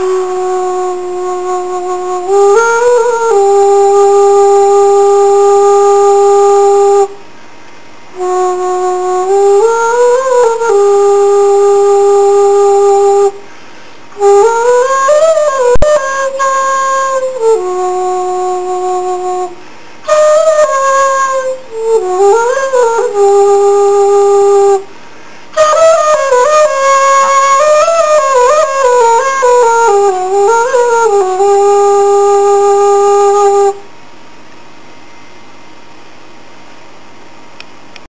Oh